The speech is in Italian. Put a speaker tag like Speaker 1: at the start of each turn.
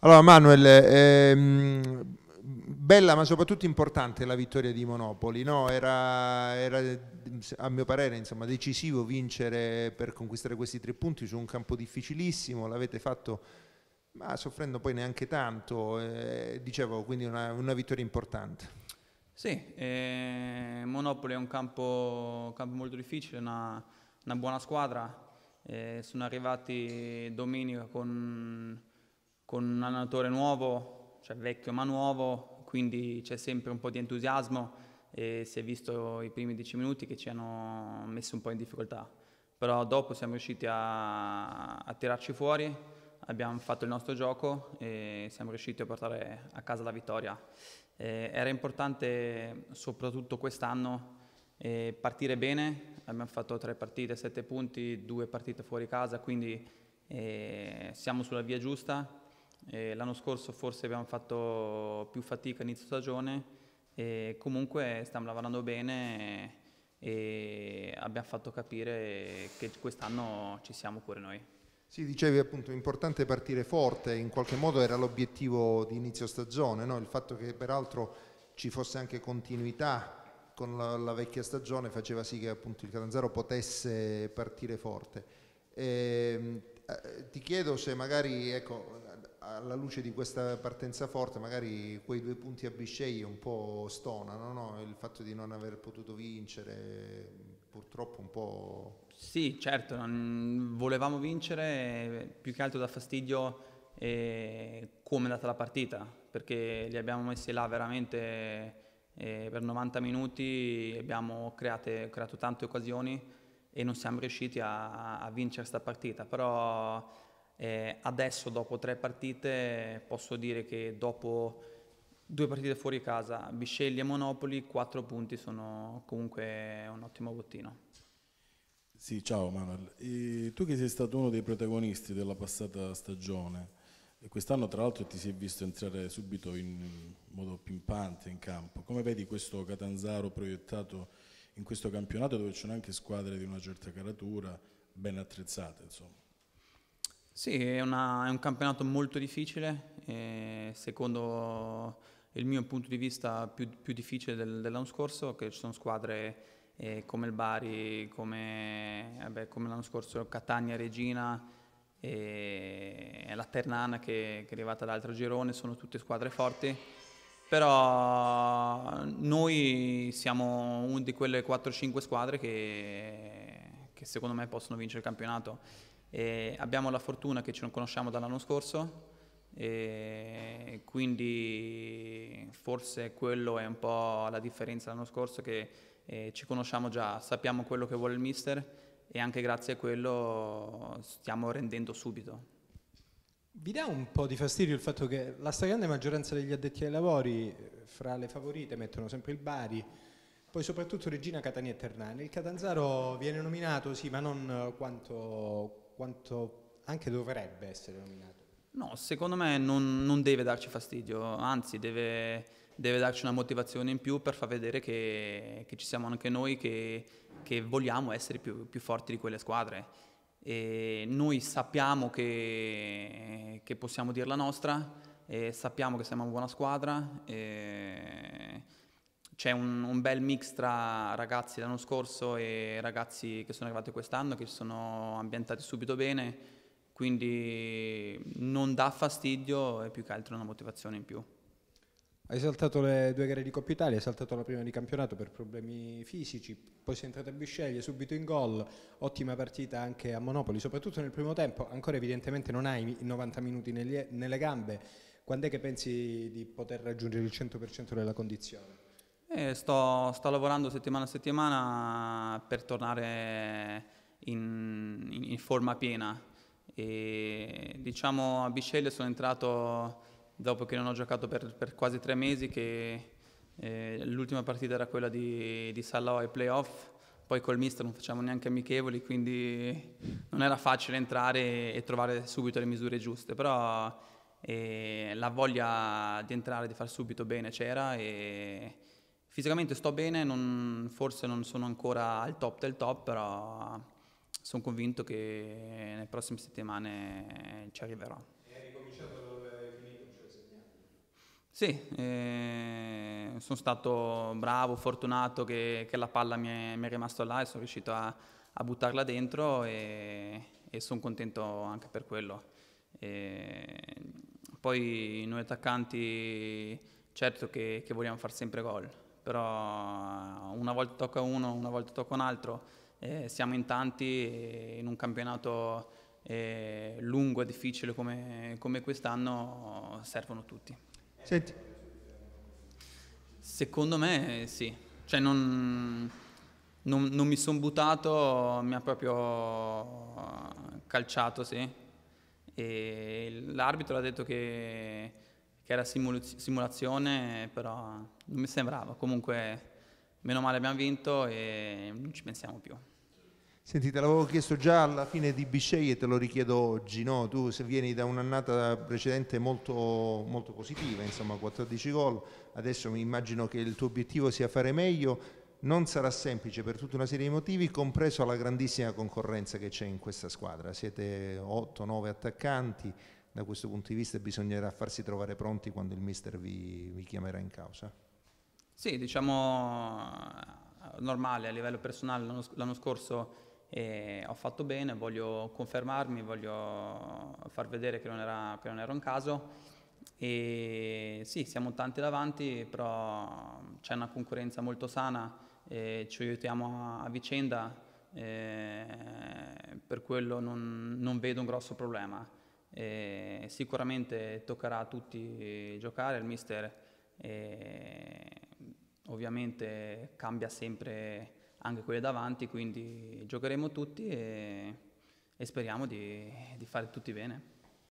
Speaker 1: Allora Manuel, ehm, bella ma soprattutto importante la vittoria di Monopoli, no? era, era, a mio parere insomma, decisivo vincere per conquistare questi tre punti su un campo difficilissimo, l'avete fatto ma soffrendo poi neanche tanto, eh, dicevo quindi una, una, vittoria importante.
Speaker 2: Sì, eh, Monopoli è un campo, campo molto difficile, una, una buona squadra, eh, sono arrivati domenica con, con un allenatore nuovo, cioè vecchio ma nuovo, quindi c'è sempre un po' di entusiasmo e si è visto i primi dieci minuti che ci hanno messo un po' in difficoltà. Però dopo siamo riusciti a, a tirarci fuori, abbiamo fatto il nostro gioco e siamo riusciti a portare a casa la vittoria. Eh, era importante soprattutto quest'anno eh, partire bene, abbiamo fatto tre partite, sette punti, due partite fuori casa, quindi eh, siamo sulla via giusta eh, l'anno scorso forse abbiamo fatto più fatica inizio stagione e comunque stiamo lavorando bene e abbiamo fatto capire che quest'anno ci siamo pure noi.
Speaker 1: Sì, dicevi appunto importante partire forte, in qualche modo era l'obiettivo di inizio stagione, no? il fatto che peraltro ci fosse anche continuità con la, la, vecchia stagione faceva sì che appunto il Catanzaro potesse partire forte. E, ehm, eh, ti chiedo se magari ecco, alla luce di questa partenza forte, magari quei due punti a Bisceglie un po' stonano, no? il fatto di non aver potuto vincere, purtroppo un po'...
Speaker 2: Sì, certo, volevamo vincere, più che altro da fastidio eh, come è andata la partita, perché li abbiamo messi là veramente eh, per 90 minuti, abbiamo create, creato tante occasioni e non siamo riusciti a, a vincere questa partita, però eh, adesso dopo tre partite posso dire che dopo due partite fuori casa, Bisceglie e Monopoli, quattro punti sono comunque un ottimo bottino.
Speaker 3: Sì, ciao Manuel. E tu che sei stato uno dei protagonisti della passata stagione, e quest'anno tra l'altro ti si è visto entrare subito in modo pimpante in campo, come vedi questo Catanzaro proiettato in questo campionato dove ci sono anche squadre di una certa caratura, ben attrezzate insomma?
Speaker 2: Sì, è, una, è un campionato molto difficile, secondo il mio punto di vista più, più difficile del, dell'anno scorso, che ci sono squadre eh, come il Bari, come, vabbè, come l'anno scorso Catania, Regina e la Ternana che, che è arrivata dall'altro girone, sono tutte squadre forti, però noi siamo una di quelle 4-5 squadre che, che secondo me possono vincere il campionato e abbiamo la fortuna che ci conosciamo dall'anno scorso e quindi forse quello è un po' la differenza dell'anno scorso che eh, ci conosciamo già, sappiamo quello che vuole il mister e anche grazie a quello stiamo rendendo subito.
Speaker 4: Vi dà un po' di fastidio il fatto che la stragrande maggioranza degli addetti ai lavori fra le favorite mettono sempre il Bari, poi soprattutto Regina Catania e Ternani. Il Catanzaro viene nominato, sì, ma non quanto quanto anche dovrebbe essere nominato?
Speaker 2: No, secondo me non, non deve darci fastidio, anzi deve, deve, darci una motivazione in più per far vedere che, che ci siamo anche noi che, che vogliamo essere più, più, forti di quelle squadre. E noi sappiamo che, che possiamo dire la nostra, sappiamo che siamo una buona squadra. C'è un, un, bel mix tra ragazzi dell'anno scorso e ragazzi che sono arrivati quest'anno, che si sono ambientati subito bene, quindi non dà fastidio e più che altro una motivazione in più.
Speaker 4: Hai saltato le due gare di Coppa Italia, hai saltato la prima di campionato per problemi fisici, poi sei entrato a Bisceglie, subito in gol, ottima partita anche a Monopoli, soprattutto nel primo tempo, ancora evidentemente non hai i 90 minuti nelle gambe, quando è che pensi di poter raggiungere il 100% della condizione?
Speaker 2: Eh, sto, sto, lavorando settimana a settimana per tornare in, in, forma piena. E, diciamo a Bisceglie sono entrato dopo che non ho giocato per, per quasi tre mesi, che eh, l'ultima partita era quella di, di Salò ai playoff, poi col mister non facciamo neanche amichevoli, quindi non era facile entrare e trovare subito le misure giuste, però eh, la voglia di entrare, di far subito bene c'era e Fisicamente sto bene, non, forse non sono ancora al top del top, però sono convinto che nelle prossime settimane ci arriverò.
Speaker 4: Hai ricominciato dove
Speaker 2: Sì, eh, sono stato bravo, fortunato che, che la palla mi è, mi è rimasta là e sono riuscito a, a buttarla dentro e, e sono contento anche per quello. E poi noi attaccanti certo che, che vogliamo fare sempre gol, però una volta tocca uno, una volta tocca un altro, eh, siamo in tanti in un campionato eh, lungo e difficile come, come quest'anno servono tutti.
Speaker 1: Senti.
Speaker 2: Secondo me sì, cioè non, non, non mi sono buttato, mi ha proprio calciato, sì. E l'arbitro ha detto che, che era simulazione, però non mi sembrava. Comunque, meno male abbiamo vinto e non ci pensiamo più.
Speaker 1: Senti, te l'avevo chiesto già alla fine di Bisceglie e te lo richiedo oggi, no? Tu se vieni da un'annata precedente molto, molto positiva, insomma 14 gol, adesso mi immagino che il tuo obiettivo sia fare meglio, non sarà semplice per tutta una serie di motivi, compreso la grandissima concorrenza che c'è in questa squadra. Siete 8-9 attaccanti, da questo punto di vista bisognerà farsi trovare pronti quando il mister vi, vi chiamerà in causa.
Speaker 2: Sì, diciamo normale a livello personale l'anno, scorso e ho fatto bene, voglio confermarmi, voglio far vedere che non era, che non era un caso e sì, siamo tanti davanti, però c'è una concorrenza molto sana, ci aiutiamo a, a vicenda, per quello non, non, vedo un grosso problema. E sicuramente toccherà a tutti giocare, il mister ovviamente cambia sempre anche quelle davanti, quindi giocheremo tutti e, e speriamo di, di fare tutti bene.